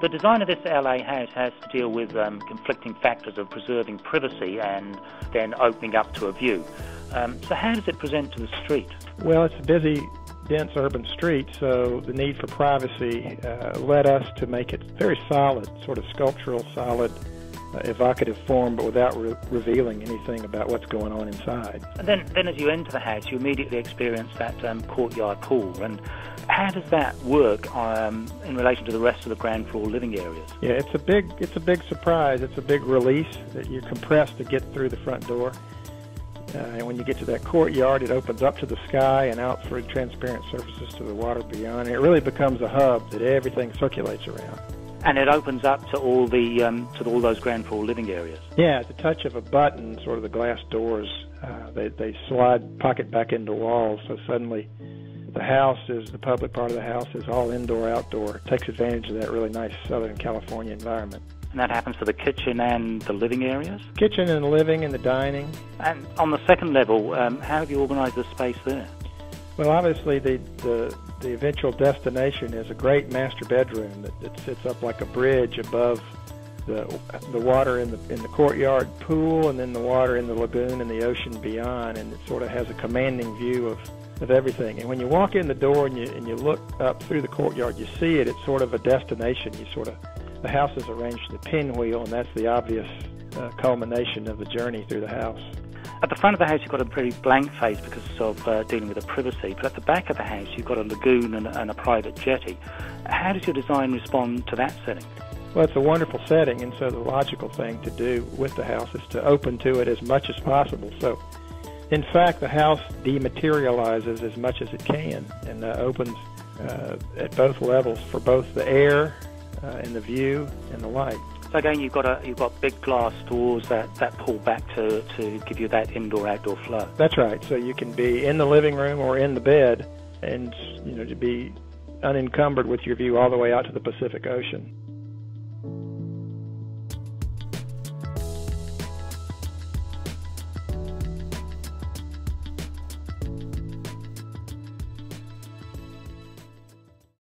The design of this LA house has to deal with um, conflicting factors of preserving privacy and then opening up to a view. Um, so, how does it present to the street? Well, it's a busy, dense urban street, so the need for privacy uh, led us to make it very solid, sort of sculptural, solid uh, evocative form, but without re- revealing anything about what's going on inside. And then, then as you enter the house, you immediately experience that um, courtyard pool. And how does that work um, in relation to the rest of the ground floor living areas? Yeah, it's a big, it's a big surprise. It's a big release that you're compressed to get through the front door. Uh, and when you get to that courtyard, it opens up to the sky and out through transparent surfaces to the water beyond. And it really becomes a hub that everything circulates around and it opens up to all the um, to all those ground floor living areas. Yeah, at the touch of a button, sort of the glass doors uh, they they slide pocket back into walls, so suddenly the house is the public part of the house is all indoor outdoor. It takes advantage of that really nice Southern California environment. And that happens for the kitchen and the living areas? Kitchen and living and the dining. And on the second level, um, how have you organised the space there? Well, obviously, the, the, the eventual destination is a great master bedroom that, that sits up like a bridge above the, the water in the, in the courtyard pool and then the water in the lagoon and the ocean beyond. And it sort of has a commanding view of, of everything. And when you walk in the door and you, and you look up through the courtyard, you see it. It's sort of a destination. You sort of, the house is arranged a pinwheel, and that's the obvious uh, culmination of the journey through the house. At the front of the house, you've got a pretty blank face because of uh, dealing with the privacy, but at the back of the house, you've got a lagoon and, and a private jetty. How does your design respond to that setting? Well, it's a wonderful setting, and so the logical thing to do with the house is to open to it as much as possible. So, in fact, the house dematerializes as much as it can and uh, opens uh, at both levels for both the air uh, and the view and the light. So again, you've got a, you've got big glass doors that, that pull back to, to give you that indoor-outdoor flow. That's right. So you can be in the living room or in the bed, and you know to be unencumbered with your view all the way out to the Pacific Ocean.